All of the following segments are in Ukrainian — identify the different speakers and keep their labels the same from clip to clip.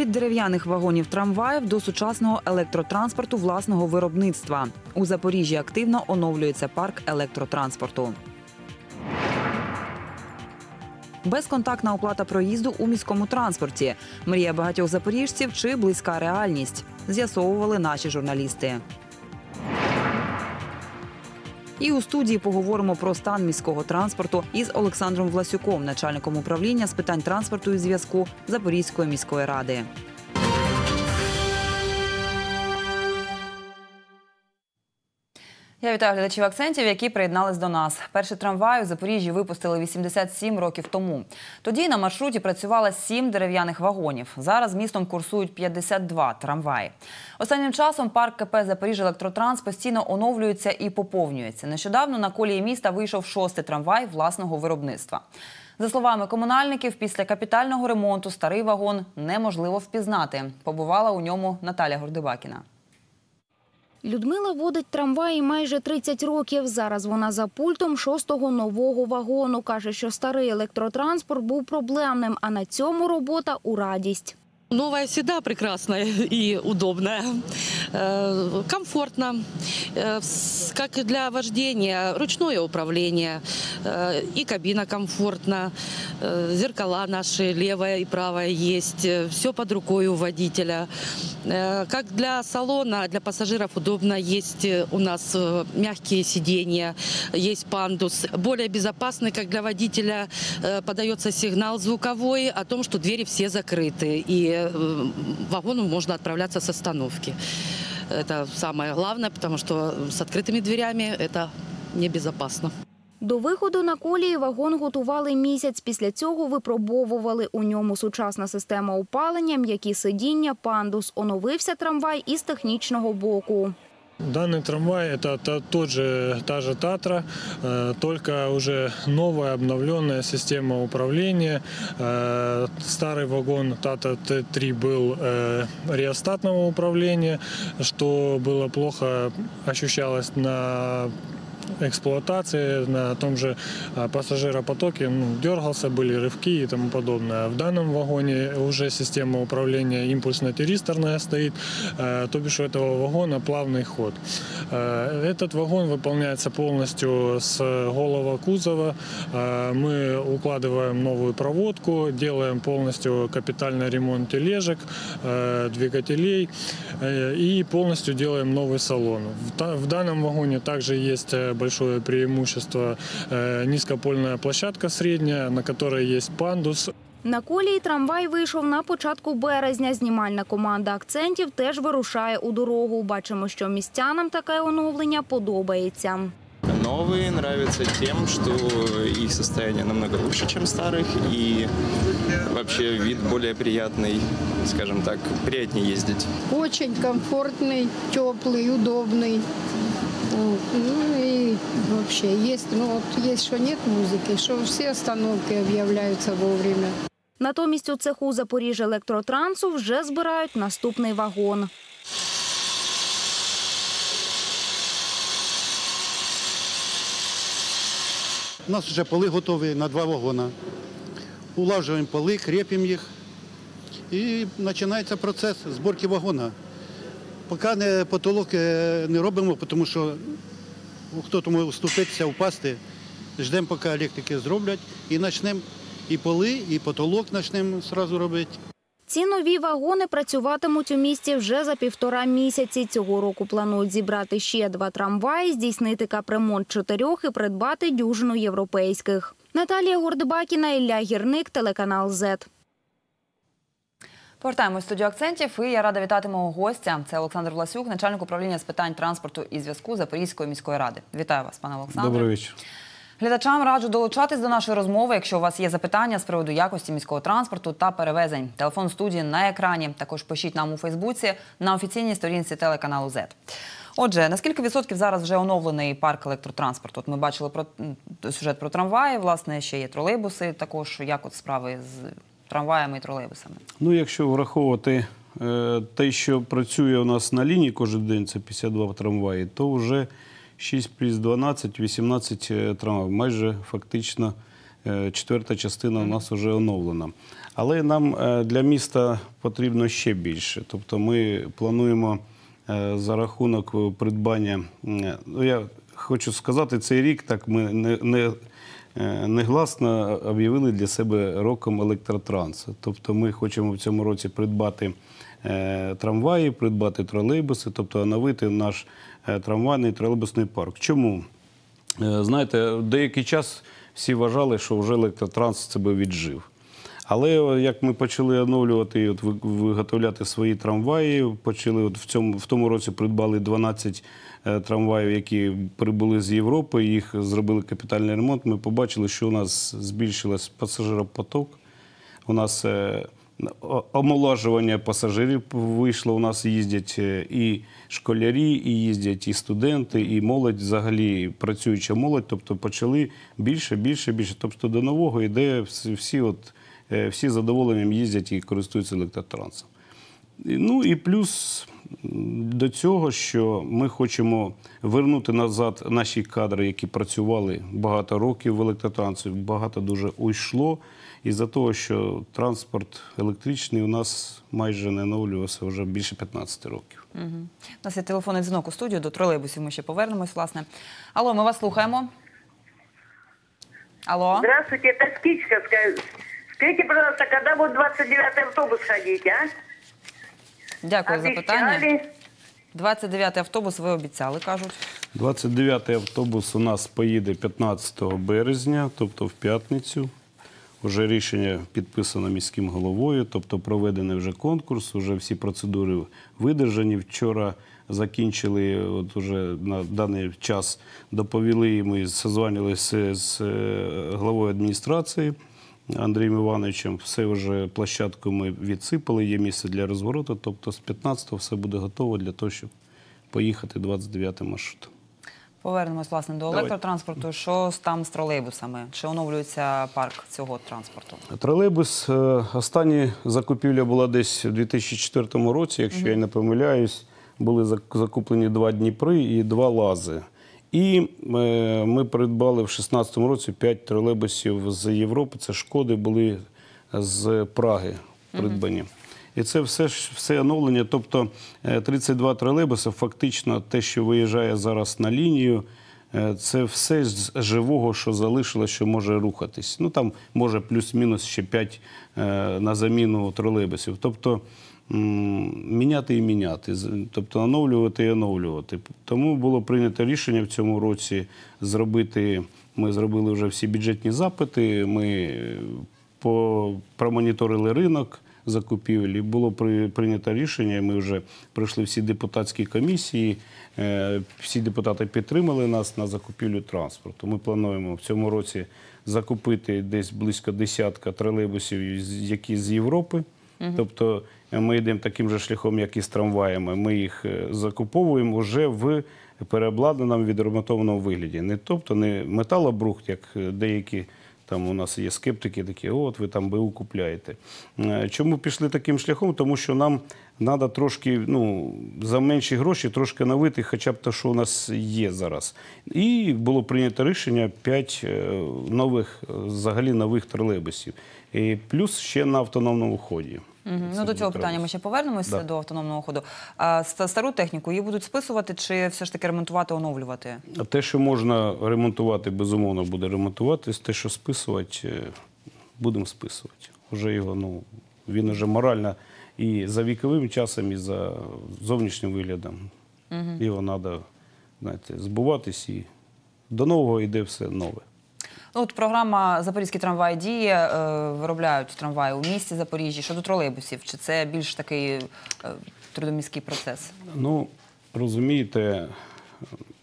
Speaker 1: від дерев'яних вагонів трамваїв до сучасного електротранспорту власного виробництва. У Запоріжжі активно оновлюється парк електротранспорту. Безконтактна оплата проїзду у міському транспорті. Мрія багатьох запоріжців чи близька реальність. З'ясовували наші журналісти. І у студії поговоримо про стан міського транспорту із Олександром Власюком, начальником управління з питань транспорту і зв'язку Запорізької міської ради. Я вітаю глядачів акцентів, які приєднались до нас. Перший трамвай у Запоріжжі випустили 87 років тому. Тоді на маршруті працювало 7 дерев'яних вагонів. Зараз містом курсують 52 трамваї. Останнім часом парк КП Запоріжжя Електротранс постійно оновлюється і поповнюється. Нещодавно на колії міста вийшов шостий трамвай власного виробництва. За словами комунальників, після капітального ремонту старий вагон неможливо впізнати. Побувала у ньому Наталя Гордибакіна.
Speaker 2: Людмила водить трамваї майже 30 років. Зараз вона за пультом шостого нового вагону. Каже, що старий електротранспорт був проблемним, а на цьому робота у радість.
Speaker 3: Новая всегда прекрасная и удобная, Э, комфортно, Э, как и для вождения, ручное управление, э, и кабина комфортна, зеркала наши левая и правая есть, все под рукой у водителя. Как для салона, для пассажиров удобно, есть у нас мягкие сиденья, есть пандус, более безопасный, как для водителя подается сигнал звуковой о том, что двери все закрыты, и э, вагону можно отправляться с остановки. Это самое главное, потому что с открытыми дверями это небезопасно.
Speaker 2: До виходу на колії вагон готували місяць. Після цього випробовували у ньому сучасна система опалення, м'які сидіння, пандус. Оновився трамвай із технічного боку.
Speaker 4: Данный трамвай это тот же, та же Татра, э, только уже новая обновленная система управления. Э, старый вагон Тата Т3 был э, реостатного управления, что было плохо ощущалось на эксплуатации, на том же а, пассажиропотоке ну, дергался, были рывки и тому подобное. В данном вагоне уже система управления импульсно-тиристорная стоит, э, то бишь у этого вагона плавный ход. Э, Этот вагон выполняется полностью с голого кузова. Мы укладываем новую проводку, делаем полностью капитальный ремонт тележек, двигателей э, и полностью делаем новый салон. В данном вагоне также есть э, большое преимущество э, низкопольная площадка средняя, на которой есть пандус.
Speaker 2: На колії трамвай вийшов на початку березня. Знімальна команда акцентів теж вирушає у дорогу. Бачимо, що містянам таке оновлення подобається.
Speaker 5: Новые нравятся тем, что их состояние намного лучше, чем старых, и вообще вид более приятный, скажем так, приятнее ездить.
Speaker 6: Очень комфортный, теплый, удобный. Вот. Ну и вообще есть, ну вот есть, что нет музыки, что все остановки объявляются вовремя.
Speaker 2: Натомість у цеху Запоріжжя електротрансу вже збирають наступний вагон.
Speaker 7: У нас вже поли готові на два вагони. Улажуємо поли, кріпимо їх і починається процес зборки вагона. Поки не потолок е, не робимо, тому що хто тому вступитися, впасти. Ждемо, поки електрики зроблять і почнемо і поли, і потолок почнемо одразу робити.
Speaker 2: Ці нові вагони працюватимуть у місті вже за півтора місяці. Цього року планують зібрати ще два трамваї, здійснити капремонт чотирьох і придбати дюжину європейських. Наталія Гордибакіна, Ілля Гірник, телеканал ЗЕТ.
Speaker 1: Повертаємось в студію акцентів. І я рада вітати мого гостя. Це Олександр Власюк, начальник управління з питань транспорту і зв'язку Запорізької міської ради. Вітаю вас, пане Олександре.
Speaker 8: Добрий вечір.
Speaker 1: Глядачам раджу долучатись до нашої розмови, якщо у вас є запитання з приводу якості міського транспорту та перевезень. Телефон студії на екрані. Також пишіть нам у Фейсбуці на офіційній сторінці телеканалу Z. Отже, наскільки відсотків зараз вже оновлений парк електротранспорту? От ми бачили про сюжет про трамваї, власне, ще є тролейбуси. Також як от справи з трамваями і тролейбусами?
Speaker 8: Ну, якщо враховувати е, те, що працює у нас на лінії кожен день, це 52 трамваї, то вже 6 плюс 12, 18 трамваїв. Майже фактично е, четверта частина у нас вже оновлена. Але нам е, для міста потрібно ще більше. Тобто ми плануємо е, за рахунок е, придбання. е, Ну, я хочу сказати, цей рік так ми не, не, е, негласно об'явили для себе роком електротрансу. Тобто ми хочемо в цьому році придбати е, трамваї, придбати тролейбуси, тобто оновити наш е, трамвайний тролейбусний парк. Чому? Е, Знаєте, деякий час всі вважали, що вже електротранс себе віджив. Але як ми почали оновлювати і от виготовляти свої трамваї, почали от в цьому в тому році придбали 12 е, трамваїв, які прибули з Європи. Їх зробили капітальний ремонт. Ми побачили, що у нас збільшилась пасажиропоток. У нас е, омолажування пасажирів вийшло. У нас їздять е, і школярі, і їздять і студенти, і молодь, взагалі працююча молодь. Тобто почали більше, більше, більше. Тобто до нового йде всі, от, всі задоволенням їздять і користуються електротрансом. Ну і плюс до цього, що ми хочемо вернути назад наші кадри, які працювали багато років в електротрансі, багато дуже уйшло. Із-за того, що транспорт електричний у нас майже не оновлювався вже більше 15 років.
Speaker 1: У нас є телефонний дзвінок у студію, до тролейбусів ми ще повернемось, власне. Алло, ми вас слухаємо. Алло.
Speaker 9: Здравствуйте. Ска- Скажите, пожалуйста, когда будет 29-й автобус ходить, а?
Speaker 1: Дякую за питання.
Speaker 9: Обещали.
Speaker 1: 29-й автобус ви обіцяли, кажуть.
Speaker 8: 29-й автобус у нас поїде 15 березня, тобто в п'ятницю. Уже рішення підписано міським головою, тобто проведений вже конкурс, вже всі процедури видержані. Вчора закінчили, от уже на даний час доповіли, ми созванювалися з е, главою адміністрації Андрієм Івановичем. Все вже площадку ми відсипали, є місце для розвороту, тобто з 15-го все буде готово для того, щоб поїхати 29 маршрутом.
Speaker 1: Повернемось, власне, до
Speaker 8: Давай.
Speaker 1: електротранспорту. Що там з тролейбусами? Чи оновлюється парк цього транспорту?
Speaker 8: Тролейбус. е, Остання закупівля була десь у 2004 році, якщо я не помиляюсь. Були закуплені два Дніпри і два лази. І е, ми придбали в 2016 році 5 тролейбусів з Європи. Це шкоди були з Праги придбані. І це все, все оновлення. Тобто е, 32 тролейбуси, фактично те, що виїжджає зараз на лінію, Е, Це все з живого, що залишилось, що може рухатись. Ну там може плюс-мінус ще 5 на заміну тролейбусів. Тобто міняти і міняти, тобто оновлювати і оновлювати. Тому було прийнято рішення в цьому році зробити. Ми зробили вже всі бюджетні запити. Ми е, промоніторили ринок закупівлі. Було при, прийнято рішення. Ми вже пройшли всі депутатські комісії. Е, Всі депутати підтримали нас на закупівлю транспорту. Ми плануємо в цьому році закупити десь близько десятка тролейбусів, які з Європи. Тобто ми йдемо таким же шляхом, як і з трамваями. Ми їх е, закуповуємо вже в переобладнаному відремонтованому вигляді. Не тобто не металобрухт, як е, деякі там у нас є скептики, такі, от ви там БУ купляєте. Е, Чому пішли таким шляхом? Тому що нам треба трошки ну, за менші гроші трошки навити, хоча б те, що у нас є зараз. І було прийнято рішення 5 нових, взагалі нових тролейбусів. І плюс ще на автономному ході.
Speaker 1: Ну, до цього питання ми ще повернемося
Speaker 8: Да.
Speaker 1: до автономного ходу. А стару техніку її будуть списувати чи все ж таки ремонтувати, оновлювати?
Speaker 8: А те, що можна ремонтувати, безумовно буде ремонтуватись. Те, що списувати, е, будемо списувати. Уже його, ну, він вже морально і за віковим часом, і за зовнішнім виглядом. Його треба знаєте, збуватись і до нового йде все нове.
Speaker 1: Ну, от програма Запорізький трамвай діє, е, виробляють трамваї у місті Запоріжжя. Щодо тролейбусів, чи це більш такий е, трудоміський процес?
Speaker 8: Ну, розумієте,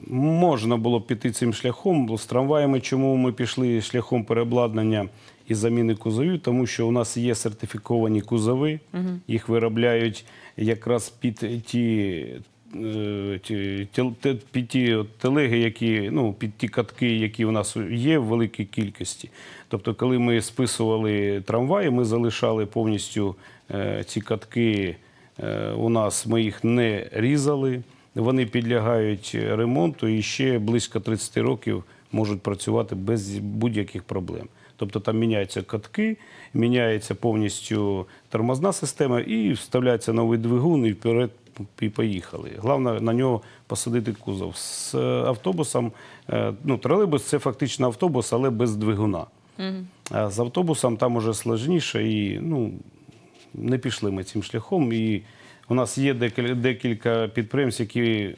Speaker 8: можна було піти цим шляхом. З трамваями, чому ми пішли шляхом переобладнання і заміни кузовів? Тому що у нас є сертифіковані кузови, їх виробляють якраз під ті. Е, Під ті телеги, які ну під ті катки, які у нас є в великій кількості. Тобто, коли ми списували трамваї, ми залишали повністю е, ці катки Е, у нас ми їх не різали. Вони підлягають ремонту і ще близько 30 років можуть працювати без будь-яких проблем. Тобто там міняються катки, міняється повністю тормозна система і вставляється новий двигун і вперед і поїхали. Головне на нього посадити кузов. З е, автобусом, е, ну, тролейбус це фактично автобус, але без двигуна. А з автобусом там уже складніше і ну, не пішли ми цим шляхом. І у нас є декілька, підприємств, які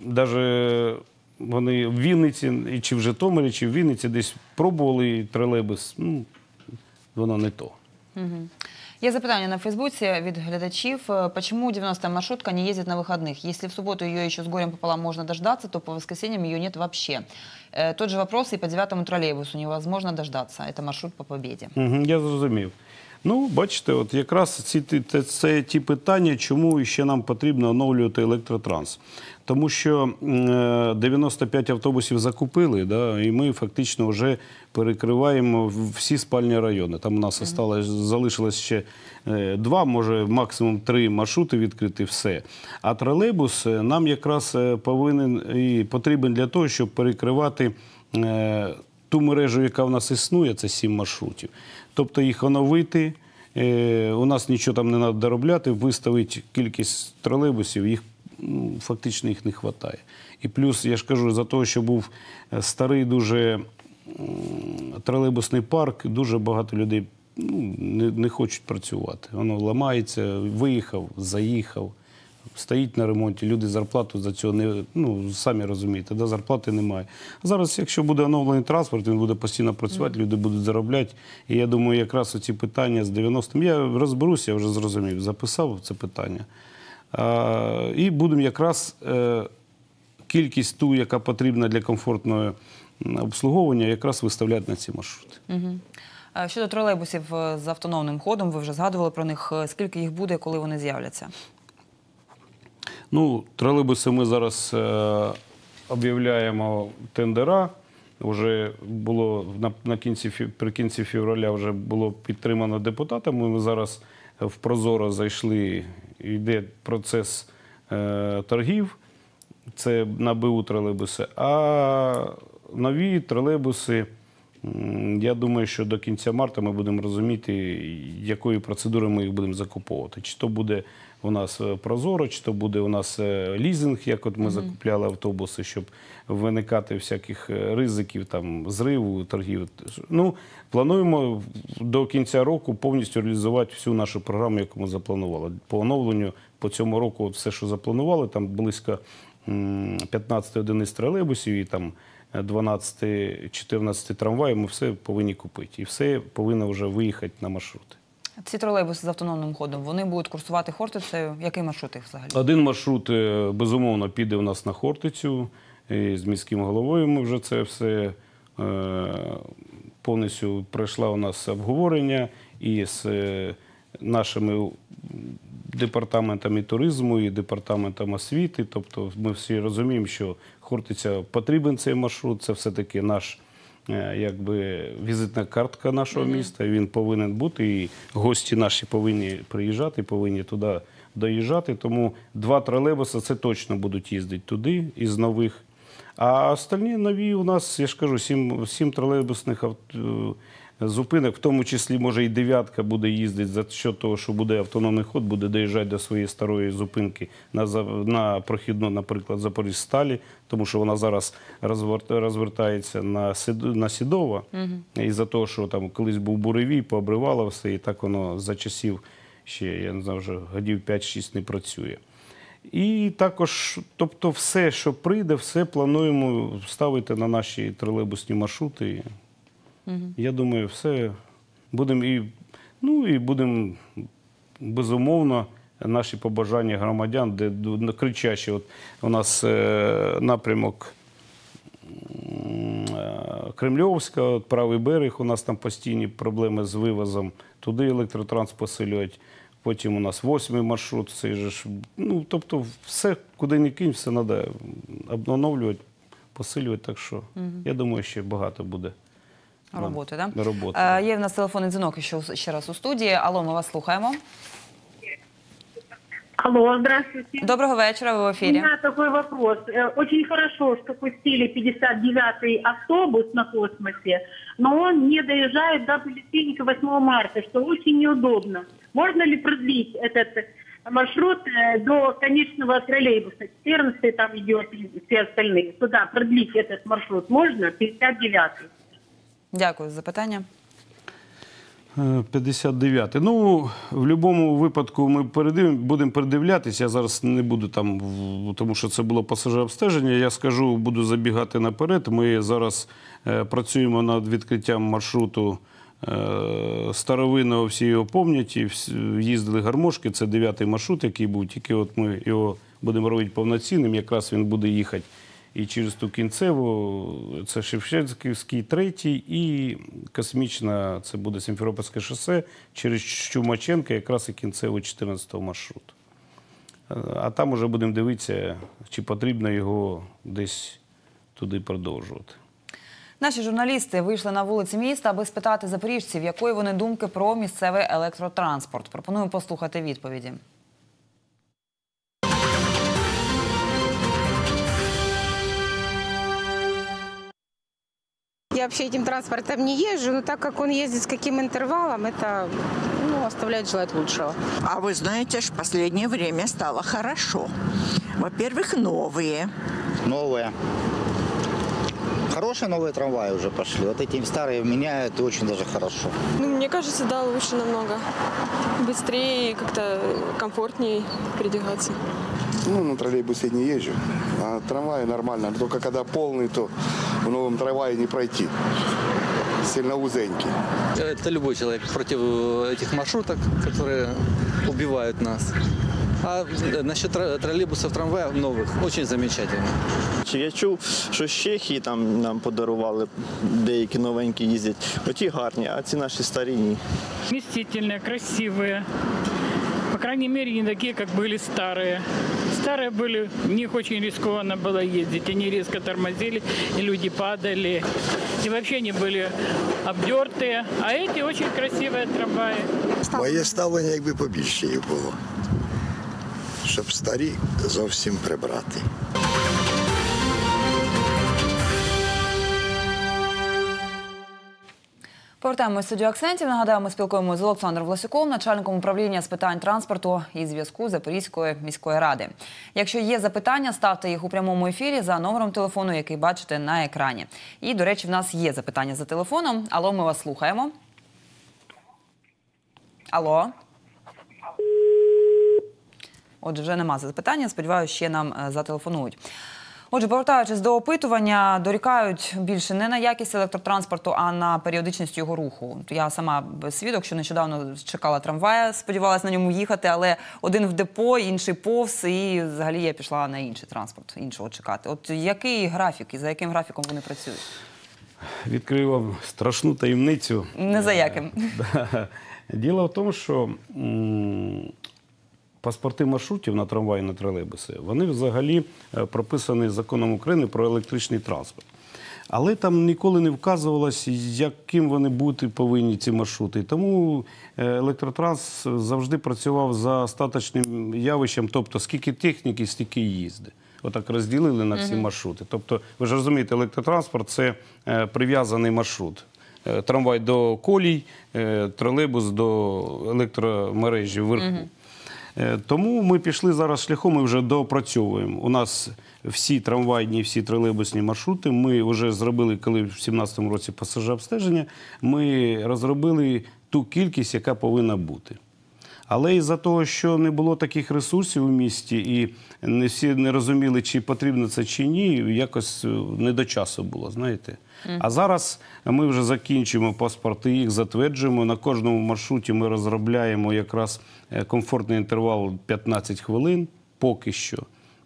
Speaker 8: навіть вони в Вінниці, чи в Житомирі, чи в Вінниці десь пробували тролейбус. Ну, воно не то.
Speaker 1: Є запитання на Фейсбуці від глядачів. Э, Почему 90-я маршрутка не ездит на выходных? Если в субботу ее еще с горем пополам можно дождаться, то по воскресеньям ее нет вообще. Э, Тот же вопрос и по девятому троллейбусу невозможно дождаться. Это маршрут по победе.
Speaker 8: Угу, я зрозумів. Ну, бачите, от якраз ці це, це ті питання, чому ще нам потрібно оновлювати електротранс. Тому що е, 95 автобусів закупили, да, і ми фактично вже перекриваємо всі спальні райони. Там у нас осталось, залишилось ще е, два, може максимум три маршрути відкрити, все. А тролейбус е, нам якраз е, повинен і потрібен для того, щоб перекривати е, ту мережу, яка в нас існує, це сім маршрутів. Тобто їх оновити. Е, У нас нічого там не треба доробляти, виставити кількість тролейбусів, їх ну, фактично їх не вистачає. І плюс, я ж кажу, за того, що був е, старий дуже тролейбусний парк, дуже багато людей ну, не, не хочуть працювати. Воно ламається, виїхав, заїхав, стоїть на ремонті, люди зарплату за цього не ну самі розумієте, да, зарплати немає. А зараз, якщо буде оновлений транспорт, він буде постійно працювати, люди будуть заробляти. І я думаю, якраз оці питання з 90-м, я розберуся, я вже зрозумів, записав це питання. А, і будемо якраз е, кількість ту, яка потрібна для комфортного обслуговування, якраз виставляти на ці маршрути.
Speaker 1: Щодо тролейбусів е, з автономним ходом, ви вже згадували про них. Е, Скільки їх буде, коли вони з'являться?
Speaker 8: Ну, тролейбуси ми зараз е, об'являємо тендера. Вже було на, на кінці при кінці февраля вже було підтримано депутатами. Ми зараз в Прозоро зайшли. Йде процес е, торгів. Це на БУ тролейбуси. А нові тролейбуси, я думаю, що до кінця марта ми будемо розуміти, якою процедурою ми їх будемо закуповувати. Чи то буде у нас е, прозоро, чи то буде у нас е, лізинг, як от ми закупляли автобуси, щоб виникати всяких е, ризиків, там, зриву, торгів. Ну, плануємо до кінця року повністю реалізувати всю нашу програму, яку ми запланували. По оновленню по цьому року от все, що запланували, там близько м, 15 одиниць тролейбусів і там 12-14 трамваїв ми все повинні купити. І все повинно вже виїхати на маршрути.
Speaker 1: Ці тролейбуси з автономним ходом, вони будуть курсувати Хортицею. Який маршрут їх взагалі?
Speaker 8: Один маршрут, е, безумовно, піде у нас на Хортицю. І з міським головою ми вже це все е, повністю пройшла у нас обговорення і з е, нашими департаментами туризму і департаментом освіти. Тобто ми всі розуміємо, що Хортиця потрібен цей маршрут. Це все-таки наш. Е, Якби візитна картка нашого міста, він повинен бути, і гості наші повинні приїжджати, повинні туди доїжджати. Тому два тролейбуси це точно будуть їздити туди із нових. А остальні нові у нас, я ж кажу, сім, сім тролейбусних зупинок, в тому числі, може, і дев'ятка буде їздити за що того, що буде автономний ход, буде доїжджати до своєї старої зупинки на, на прохідну, наприклад, Запоріжсталі, тому що вона зараз розвертається на, на Сідова. І за того, що там колись був буревій, пообривало все, і так воно за часів ще, я не знаю, вже годів 5-6 не працює. І також, тобто, все, що прийде, все плануємо ставити на наші тролейбусні маршрути. Я думаю, все будемо і, ну, і будемо безумовно наші побажання громадян, де кричачі. От у нас е, напрямок е, Кремльовська, от правий берег, у нас там постійні проблеми з вивозом. Туди електротранс посилюють. Потім у нас восьмий маршрут, цей же ж. Ну, тобто, все, куди не кинь, все треба оновлювати, посилювати. Так що я думаю, ще багато буде. нам
Speaker 1: Роботи, так? Да?
Speaker 8: Роботи.
Speaker 1: Е, є в нас телефонний дзвінок ще, ще раз у студії. Алло, ми вас слухаємо.
Speaker 10: Алло, здравствуйте.
Speaker 1: Доброго вечора, ви в
Speaker 10: У
Speaker 1: ефірі.
Speaker 10: меня такой вопрос. Э, Очень хорошо, что пустили 59-й автобус на космосе, но он не доезжает до поликлиники 8 марта, что очень неудобно. Можно ли продлить этот маршрут э, до конечного троллейбуса? 14 там идет и все остальные. Туда продлить этот маршрут можно? 59-й.
Speaker 1: Дякую за запитання.
Speaker 8: Е, 59. Ну, в будь-якому випадку ми передив... будемо передивлятися. Я зараз не буду там, тому що це було пасажирообстеження. Я скажу, буду забігати наперед. Ми зараз е, працюємо над відкриттям маршруту е, старовинного, всі його пам'ять. і Їздили гармошки. Це дев'ятий маршрут, який був. Тільки от ми його будемо робити повноцінним. Якраз він буде їхати і через ту кінцеву, це Шевченківський третій, і космічна, це буде Сімферопольське шосе, через Чумаченка, якраз і кінцеву 14-го маршруту. А там уже будемо дивитися, чи потрібно його десь туди продовжувати.
Speaker 1: Наші журналісти вийшли на вулиці міста, аби спитати запоріжців, якої вони думки про місцевий електротранспорт. Пропоную послухати відповіді.
Speaker 11: Я вообще этим транспортом не езжу, но так как он ездит с каким интервалом, это ну, оставляет желать лучшего.
Speaker 12: А вы знаете, ж в последнее время стало хорошо. Во-первых, новые.
Speaker 13: Новые. Хорошие новые трамваи уже пошли. Вот эти старые меняют и очень даже хорошо.
Speaker 14: Ну, мне кажется, да, лучше намного. Быстрее и как-то комфортнее передвигаться.
Speaker 15: Ну, на троллейбусе не езжу, а трамвае нормально. Но Только когда полный, то в новом трамвае не пройти. Сильно узенький.
Speaker 16: Это любой человек против этих маршруток, которые убивают нас. А насчет тро- троллейбусов, трамваев новых, очень замечательно.
Speaker 17: Чи я чув, що з Чехії там нам подарували деякі новенькі їздять. Оті гарні, а ці наші старі ні.
Speaker 18: Вместительные, красивые. По крайней мере, не такие, как были старые. Старые были, в них очень рискованно было ездить. Они резко тормозили, и люди падали. И вообще они были обдертые. А эти очень красивые трамваи.
Speaker 19: Моє ставлення якби побільше їх було. Щоб старі зовсім прибрати.
Speaker 1: Повертаємось студію акцентів. Нагадаю, ми спілкуємося з Олександром Власюком, начальником управління з питань транспорту і зв'язку Запорізької міської ради. Якщо є запитання, ставте їх у прямому ефірі за номером телефону, який бачите на екрані. І, до речі, в нас є запитання за телефоном. Алло, ми вас слухаємо. Алло. Отже, вже нема запитання. Сподіваюся, ще нам е, зателефонують. Отже, повертаючись до опитування, дорікають більше не на якість електротранспорту, а на періодичність його руху. Я сама свідок, що нещодавно чекала трамвая, сподівалася на ньому їхати, але один в депо, інший повз, і взагалі я пішла на інший транспорт, іншого чекати. От який графік і за яким графіком вони працюють?
Speaker 8: Відкрию вам страшну таємницю.
Speaker 1: Не за яким.
Speaker 8: Діло в тому, що паспорти маршрутів на трамваї, на тролейбуси, вони взагалі е, прописані законом України про електричний транспорт. Але там ніколи не вказувалось, яким вони бути повинні ці маршрути. Тому е, електротранс завжди працював за остаточним явищем, тобто скільки техніки, стільки їзди. Отак розділили на всі маршрути. Тобто, ви ж розумієте, електротранспорт це е, прив'язаний маршрут. Трамвай до колій, тролейбус до електромережі вверху. Е, Тому ми пішли зараз шляхом і вже доопрацьовуємо. У нас всі трамвайні, всі тролейбусні маршрути. Ми вже зробили, коли в 2017 році пасажирообстеження, ми розробили ту кількість, яка повинна бути. Але із-за того, що не було таких ресурсів у місті, і не всі не розуміли, чи потрібно це чи ні, якось е, не до часу було, знаєте. А зараз ми вже закінчуємо паспорти, їх затверджуємо. На кожному маршруті ми розробляємо якраз е, комфортний інтервал 15 хвилин поки що.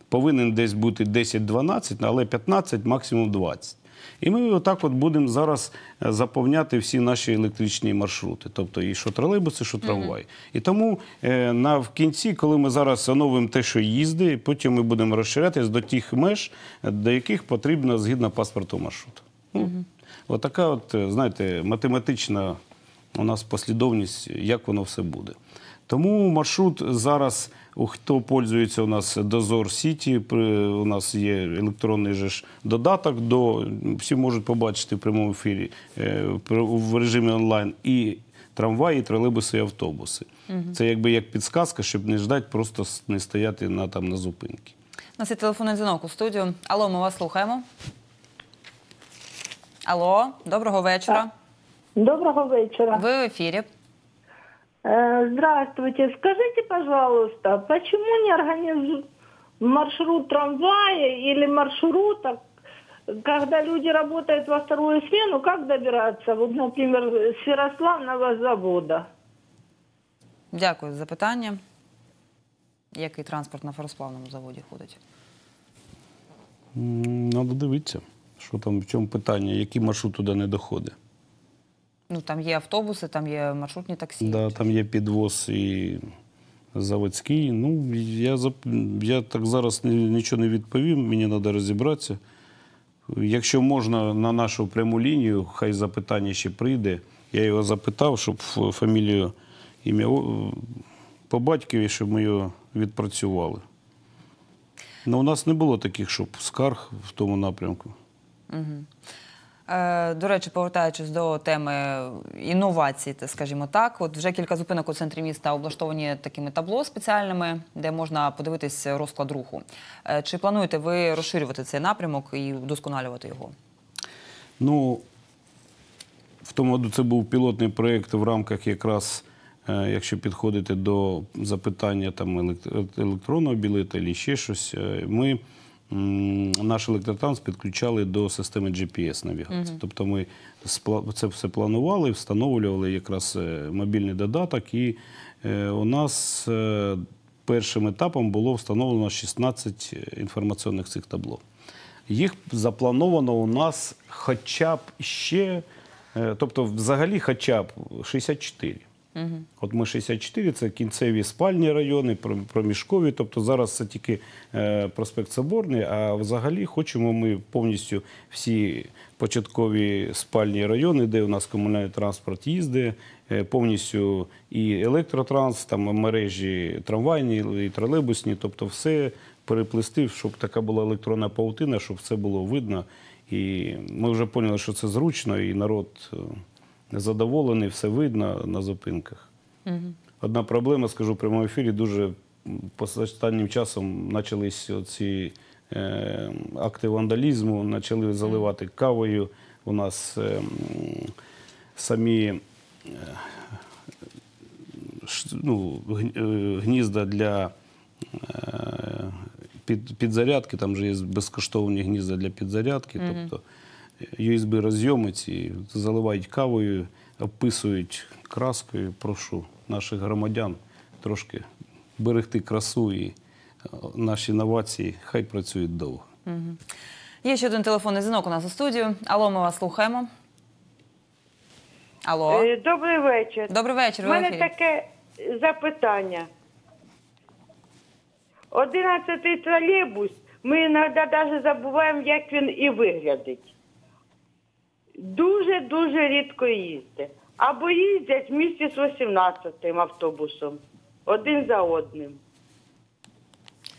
Speaker 8: Повинен десь бути 10-12, але 15, максимум 20. І ми отак от будемо зараз е, заповняти всі наші електричні маршрути, тобто і що тролейбуси, що трамваї. І тому е, на в кінці, коли ми зараз оновимо те, що їздить, потім ми будемо розширятись до тих меж, до яких потрібно згідно паспорту маршруту. Ну, Отака, от, е, знаєте, математична у нас послідовність, як воно все буде. Тому маршрут зараз, хто пользується у нас Дозор Сіті, у нас є електронний же ж додаток, до, всі можуть побачити в прямому ефірі е, в режимі онлайн і трамваї, і тролейбуси, і автобуси.
Speaker 1: Мгм.
Speaker 8: Це якби як підсказка, щоб не ждати, просто не стояти на, там, на зупинки.
Speaker 1: У нас є телефонний дзвінок у студію. Алло, ми вас слухаємо. Алло, доброго вечора.
Speaker 20: Доброго вечера.
Speaker 1: Ви в ефірі.
Speaker 20: Э, Здравствуйте. Скажите, пожалуйста, почему не организуют маршрут трамвая или маршруток, когда люди работают во вторую смену, как добираться, вот, например, с Ярославного завода?
Speaker 1: Дякую за питання. Який транспорт на феросплавному заводі ходить?
Speaker 8: Надо дивитися, що там, в чому питання, який маршрут туди не доходить.
Speaker 1: Ну там є автобуси, там є маршрутні таксі.
Speaker 8: Да, там є підвоз і заводський. Ну, я, я так зараз нічого не відповім, мені треба розібратися. Якщо можна на нашу пряму лінію, хай запитання ще прийде. Я його запитав, щоб фамілію, ім'я по батькові, щоб ми його відпрацювали. Ну, у нас не було таких, щоб скарг в тому напрямку.
Speaker 1: Угу. Е, до речі, повертаючись до теми інновацій, скажімо так, от вже кілька зупинок у центрі міста облаштовані такими табло спеціальними, де можна подивитись розклад руху. Е, чи плануєте ви розширювати цей напрямок і вдосконалювати його?
Speaker 8: Ну, в тому году це був пілотний проєкт в рамках якраз, е, якщо підходити до запитання там елект- електронного білета або ще щось, ми наш електротранс підключали до системи GPS-навігації.
Speaker 21: Мгм.
Speaker 8: Тобто ми це все планували, встановлювали якраз е, мобільний додаток, і е, у нас е, першим етапом було встановлено 16 інформаційних цих табло. Їх заплановано у нас хоча б ще, тобто взагалі хоча б 64. От ми 64, це кінцеві спальні райони, проміжкові. Тобто зараз це тільки е, проспект Соборний, а взагалі хочемо ми повністю всі початкові спальні райони, де у нас комунальний транспорт їздить, е, повністю і електротранс, там мережі трамвайні і тролейбусні, тобто все переплести, щоб така була електронна паутина, щоб все було видно. І ми вже поняли, що це зручно, і народ е, задоволений, все видно на зупинках.
Speaker 1: Угу.
Speaker 8: Одна проблема, скажу в прямому ефірі, дуже останнім часом почались ці е, акти вандалізму, почали заливати кавою. У нас е, самі е, ну, е, гнізда для е, під, підзарядки, там же є безкоштовні гнізда для підзарядки.
Speaker 21: Мгм.
Speaker 8: Тобто USB розйоми ці заливають кавою, описують краскою. Прошу наших громадян трошки берегти красу і е, наші інновації хай працюють довго.
Speaker 1: Угу. Є ще один телефонний дзвінок у нас у студію. Алло, ми вас слухаємо. Алло.
Speaker 22: Е, Добрий вечір.
Speaker 1: Добрий вечір,
Speaker 22: У мене
Speaker 1: ефірі.
Speaker 22: таке запитання. Одинадцятий тролейбус, ми іноді навіть забуваємо, як він і виглядить. Дуже-дуже рідко їздить. Або їздять в місті з 18-м автобусом. Один за одним.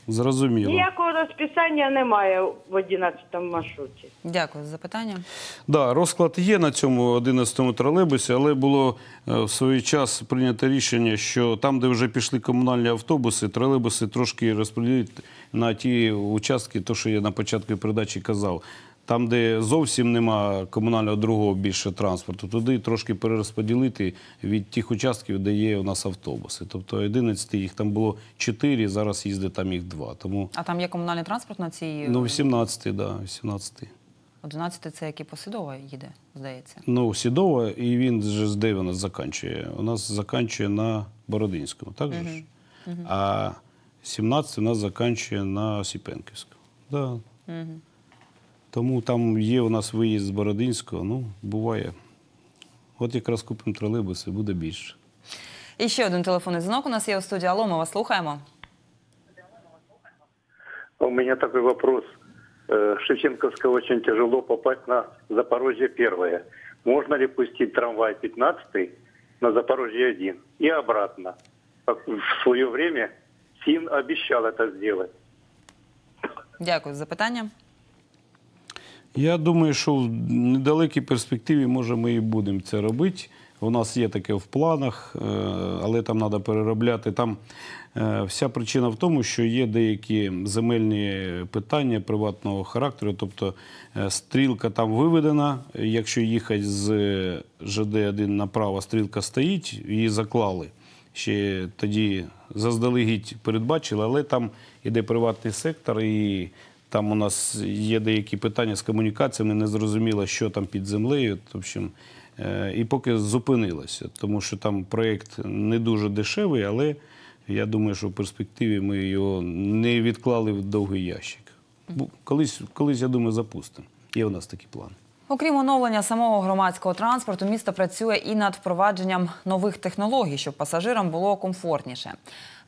Speaker 8: Зрозуміло.
Speaker 22: Ніякого розписання немає в 11-му маршруті.
Speaker 1: Дякую за запитання.
Speaker 8: Да, розклад є на цьому 11-му тролейбусі, але було е, в свій час прийнято рішення, що там, де вже пішли комунальні автобуси, тролейбуси трошки розподілити на ті участки, то, що я на початку передачі казав. Там, де зовсім нема комунального другого більше транспорту, туди трошки перерозподілити від тих участків, де є у нас автобуси. Тобто 11 їх там було 4, зараз їздить там їх 2. Тому
Speaker 1: А там є комунальний транспорт на цій
Speaker 8: ну, 18, да, 18.
Speaker 1: 11 це який посидова їде, здається.
Speaker 8: Ну, Сідова, і він же з де у нас заканчує? У нас заканчує на Бородинському, так же ж?
Speaker 1: Мгм.
Speaker 8: А 17 у нас заканчує на Осіпенківському. Да.
Speaker 1: Мгм.
Speaker 8: Тому там є у нас виїзд з Бородинського, ну, буває. От якраз купимо тролейбуси, буде більше.
Speaker 1: І ще один телефонний дзвінок у нас є у студії. Алло, ми вас слухаємо.
Speaker 23: У меня такой вопрос. Э, Шевченковска очень тяжело попасть на Запорожье первое. Можно ли пустить трамвай 15 на Запорожье 1 и обратно? в свое время СИН обещал это сделать.
Speaker 1: Дякую за запитання.
Speaker 8: Я думаю, що в недалекій перспективі, може, ми і будемо це робити. У нас є таке в планах, е, але там треба переробляти. Там е, вся причина в тому, що є деякі земельні питання приватного характеру. Тобто е, стрілка там виведена. Якщо їхати з ЖД-1 направо, стрілка стоїть, її заклали. Ще тоді заздалегідь передбачили, але там іде приватний сектор, і там у нас є деякі питання з комунікаціями, не зрозуміло, що там під землею. В общем, е, і поки зупинилося, тому що там проєкт не дуже дешевий, але я думаю, що в перспективі ми його не відклали в довгий ящик. Колись, колись я думаю, запустимо. Є у нас такі плани.
Speaker 1: Окрім оновлення самого громадського транспорту, місто працює і над впровадженням нових технологій, щоб пасажирам було комфортніше.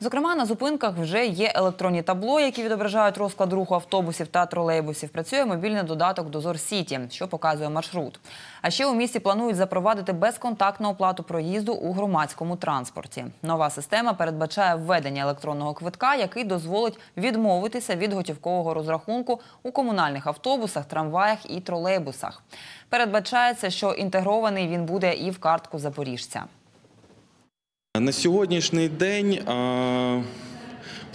Speaker 1: Зокрема, на зупинках вже є електронні табло, які відображають розклад руху автобусів та тролейбусів. Працює мобільний додаток Дозор Сіті, що показує маршрут. А ще у місті планують запровадити безконтактну оплату проїзду у громадському транспорті. Нова система передбачає введення електронного квитка, який дозволить відмовитися від готівкового розрахунку у комунальних автобусах, трамваях і тролейбусах. Передбачається, що інтегрований він буде і в картку запоріжця.
Speaker 24: На сьогоднішній день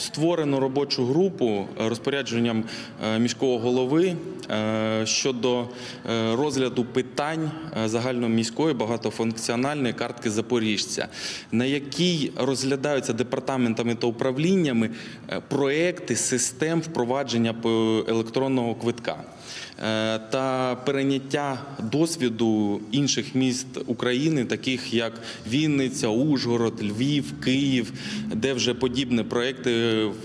Speaker 24: створено робочу групу розпорядженням е, міського голови е, щодо е, розгляду питань е, загальноміської багатофункціональної картки запоріжця, на якій розглядаються департаментами та управліннями е, проекти систем впровадження електронного квитка е, та перейняття досвіду інших міст України, таких як Вінниця, Ужгород, Львів, Київ, де вже подібні проекти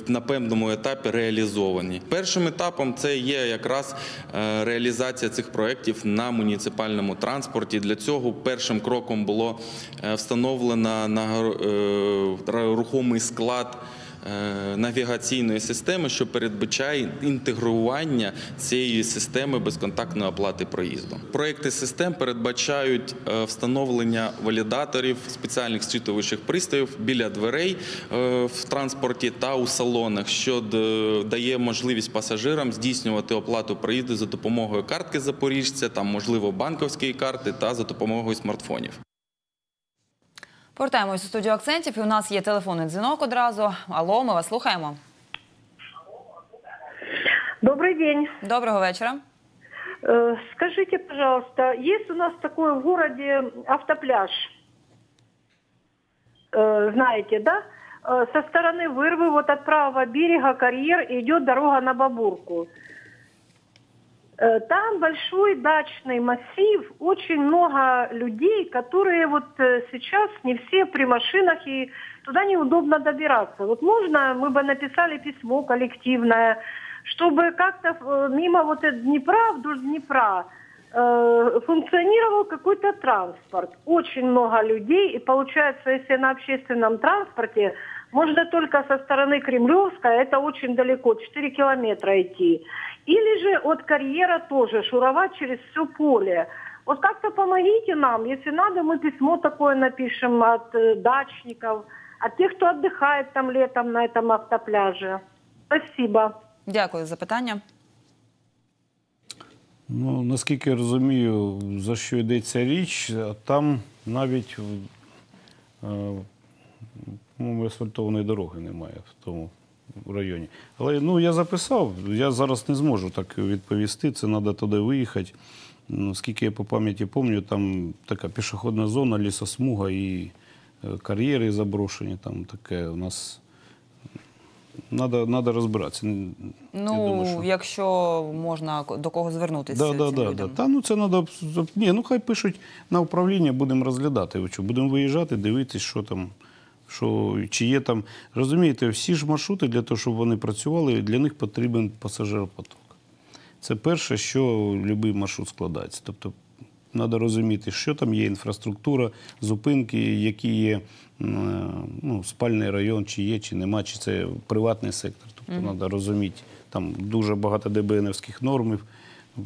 Speaker 24: на певному етапі реалізовані. Першим етапом це є якраз е, реалізація цих проєктів на муніципальному транспорті. Для цього першим кроком було е, встановлено на е, рухомий склад навігаційної системи, що передбачає інтегрування цієї системи безконтактної оплати проїзду. Проекти систем передбачають е, встановлення валідаторів спеціальних зчитуваючих пристроїв біля дверей е, в транспорті та у салонах, що дає можливість пасажирам здійснювати оплату проїзду за допомогою картки запоріжця, там можливо банковської карти та за допомогою смартфонів.
Speaker 1: Повертаємось у студію акцентів. І у нас є телефонний дзвінок одразу. Алло, ми вас слухаємо.
Speaker 20: Добрый день.
Speaker 1: Доброго вечора.
Speaker 20: Э, Скажите, пожалуйста, есть у нас такой в городе автопляж? Э, Знаете, да? Э, Со стороны вырвы, вот от правого берега карьер идет дорога на Бабурку. Э, Там большой дачный массив, очень много людей, которые вот э, сейчас не все при машинах и туда неудобно добираться. Вот можно, мы бы написали письмо коллективное, чтобы как-то э, мимо вот этого Днепра, вдоль Днепра функционировал какой-то транспорт. Очень много людей, и получается, если на общественном транспорте можно только со стороны Кремлевской, это очень далеко, 4 километра идти. Или же от карьера тоже шуровать через все поле. Вот как-то помогите нам, если надо, мы письмо такое напишем от э, дачников, от тех, кто отдыхает там летом на этом автопляже. Спасибо.
Speaker 1: Дякую за питання.
Speaker 8: Ну, наскільки я розумію, за що йдеться річ, а там навіть е, по-моєму, асфальтованої дороги немає в тому районі. Але ну, я записав, я зараз не зможу так відповісти. Це треба туди виїхати. Ну, Скільки я по пам'яті пам'ятаю, там така пішохідна зона, лісосмуга і е, кар'єри заброшені. Там таке у нас. Надо, надо розбиратися.
Speaker 1: Ну,
Speaker 8: думаю, що-
Speaker 1: якщо можна до кого звернутися
Speaker 8: Да, да,
Speaker 1: цим
Speaker 8: да,
Speaker 1: людям.
Speaker 8: да. Та ну це треба. Ні, ну хай пишуть на управління, будемо розглядати. Будемо виїжджати, дивитись, що там, що, чи є там. Розумієте, всі ж маршрути для того, щоб вони працювали, для них потрібен пасажиропоток. Це перше, що будь-який маршрут складається. Тобто треба розуміти, що там є інфраструктура, зупинки, які є ну, спальний район, чи є, чи нема, чи це приватний сектор. Тобто треба розуміти, там дуже багато ДБНівських нормів.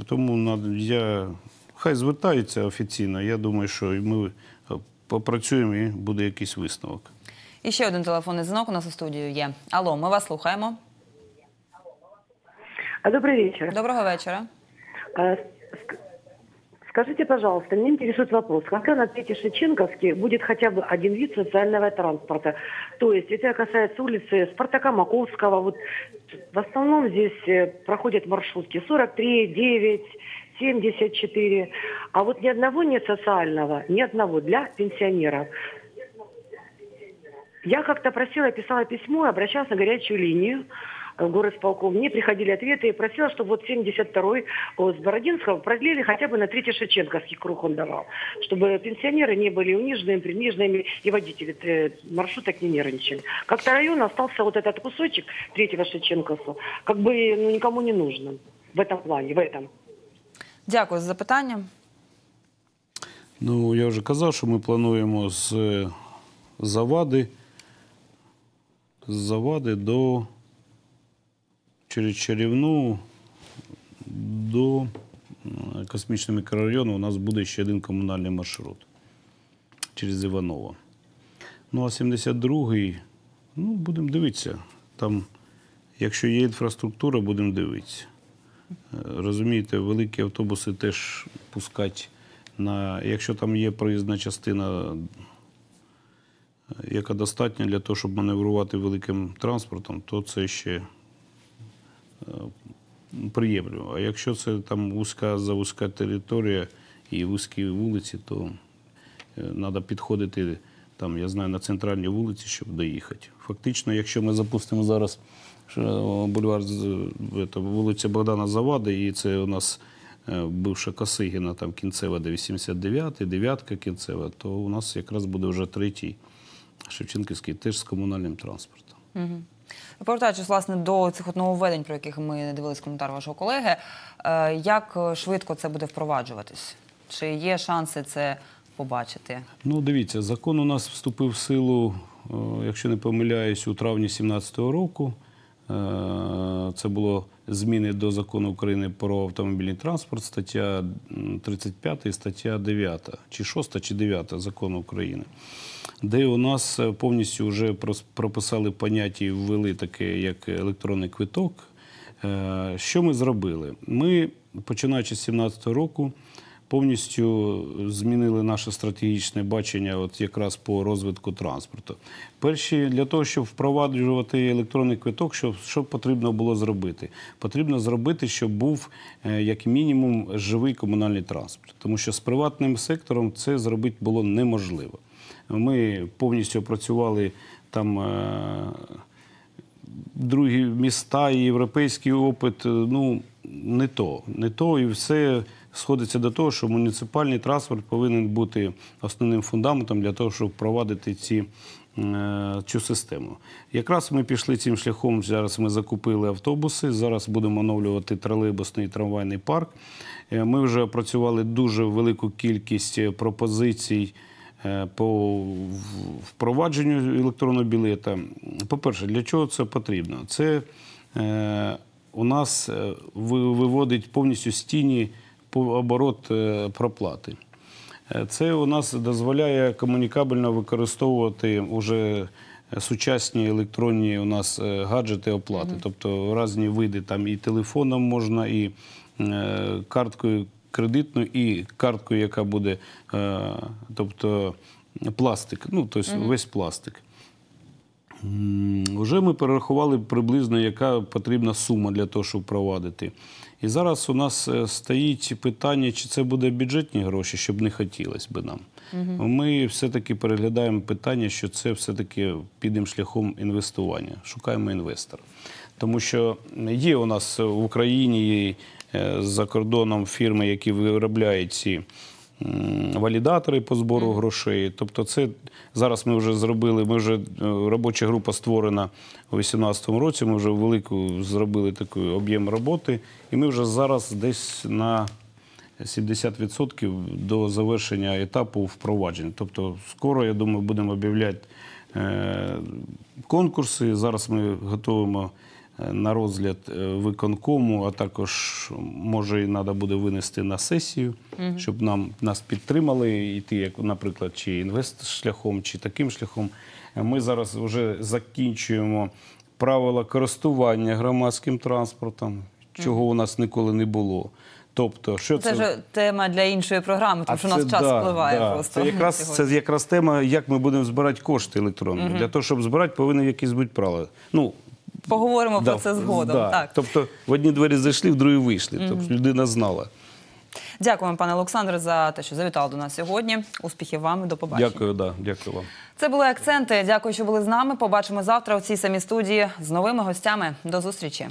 Speaker 8: Тому я, хай звертаються офіційно. Я думаю, що ми е, попрацюємо і буде якийсь висновок.
Speaker 1: І ще один телефонний дзвінок у нас у студію є. Алло, ми вас слухаємо.
Speaker 25: Добрый вечер.
Speaker 1: Доброго вечора.
Speaker 25: А, ск- Скажите, пожалуйста, меня интересует вопрос, когда на Третьей Шевченковске будет хотя бы один вид социального транспорта? То есть это касается улицы Спартака Маковского. Вот в основном здесь э, проходят маршрутки 43, 9, 74. А вот ни одного нет социального, ни одного для пенсионеров. Я как-то просила, писала письмо, обращалась на горячую линию э, в город сполком. Мне приходили ответы и просила, чтобы вот 72-й с Бородинского продлили хотя бы на третий Шевченковский круг он давал. Чтобы пенсионеры не были униженными, приниженными и водители э, маршруток не нервничали. Как-то район остался вот этот кусочек третьего Шевченковского, как бы ну, никому не нужным в этом плане, в этом.
Speaker 1: Дякую за запитання.
Speaker 8: Ну, я вже казав, що ми плануємо з завади, завади до через чарівну до е, космічного мікрорайону у нас буде ще один комунальний маршрут через Іваново. Ну, а 72-й, ну, будемо дивитися. Там, якщо є інфраструктура, будемо дивитися. Е, Розумієте, великі автобуси теж пускати на, якщо там є проїзна частина, яка достатня для того, щоб маневрувати великим транспортом, то це ще е, приємлемо. А якщо це там вузька завузька територія і вузькі вулиці, то треба підходити там, я знаю, на центральній вулиці, щоб доїхати. Фактично, якщо ми запустимо зараз бульвар е, це, вулиця Богдана Завади, і це у нас е, бивша Косигіна, там кінцева, де 89, дев'ятка кінцева, то у нас якраз буде вже третій Шевченківський теж з комунальним транспортом.
Speaker 1: Угу. Повертаючись власне до цих от нововведень, про яких ми дивились коментар вашого колеги, е, як швидко це буде впроваджуватись? Чи є шанси це побачити?
Speaker 8: Ну, дивіться, закон у нас вступив в силу, е, якщо не помиляюсь, у травні 2017 року. Е, Це було зміни до закону України про автомобільний транспорт, стаття 35 і стаття 9, чи 6, чи 9 закону України, де у нас е, повністю вже прописали поняття і ввели таке, як електронний квиток. Е, Що ми зробили? Ми, починаючи з 2017 року, повністю змінили наше стратегічне бачення от якраз по розвитку транспорту. Перші для того, щоб впроваджувати електронний квиток, що, що потрібно було зробити? Потрібно зробити, щоб був е, як мінімум живий комунальний транспорт, тому що з приватним сектором це зробити було неможливо. Ми повністю опрацювали там. е, другі міста і європейський опит, е, ну не то, не то, і все сходиться до того, що муніципальний транспорт повинен бути основним фундаментом для того, щоб впровадити ці. е, Цю систему. Якраз ми пішли цим шляхом. Зараз ми закупили автобуси. Зараз будемо оновлювати тролейбусний і трамвайний парк. Е, Ми вже опрацювали дуже велику кількість е, пропозицій по впровадженню електронного білета. По-перше, для чого це потрібно? Це у нас виводить повністю з тіні оборот е, проплати. Е, Це у нас дозволяє комунікабельно використовувати уже сучасні електронні у нас е, гаджети оплати, тобто різні види там і телефоном можна, і карткою кредитною, і карткою, яка буде, тобто пластик, ну тобто весь пластик. Вже ми перерахували приблизно, яка потрібна сума для того, щоб впровадити. І зараз у нас е, стоїть питання, чи це буде бюджетні гроші, щоб не хотілося би нам. Ми все-таки переглядаємо питання, що це все-таки підемо шляхом інвестування, шукаємо інвестора. Тому що є у нас в Україні е, за кордоном фірми, які виробляють ці валідатори по збору грошей. Тобто, це зараз ми вже зробили. Ми вже е, робоча група створена у 2018 році. Ми вже велику зробили такий об'єм роботи, і ми вже зараз десь на 70% до завершення етапу впровадження. Тобто, скоро, я думаю, будемо об'являти е, конкурси. Зараз ми готуємо на розгляд е, виконкому, а також може і треба буде винести на сесію, щоб нам нас підтримали йти, як, наприклад, чи інвест шляхом, чи таким шляхом. Е, Ми зараз вже закінчуємо правила користування громадським транспортом, чого у нас ніколи не було. Тобто, що
Speaker 1: Це ж тема для іншої програми, тому що у нас час
Speaker 8: да,
Speaker 1: впливає
Speaker 8: да.
Speaker 1: просто.
Speaker 8: Це якраз,
Speaker 1: сьогодні.
Speaker 8: це якраз тема, як ми будемо збирати кошти електронні.
Speaker 1: Мгм.
Speaker 8: Для того, щоб збирати, повинні якісь бути правила. Ну,
Speaker 1: Поговоримо
Speaker 8: да,
Speaker 1: про це згодом.
Speaker 8: да.
Speaker 1: Так.
Speaker 8: Тобто в одні двері зайшли, в другі вийшли.
Speaker 1: Мгм.
Speaker 8: Тобто людина знала.
Speaker 1: Дякуємо, пане Олександре, за те, що завітали до нас сьогодні. Успіхів вам і до побачення.
Speaker 8: Дякую, да, дякую вам.
Speaker 1: Це були акценти. Дякую, що були з нами. Побачимо завтра у цій самій студії з новими гостями. До зустрічі.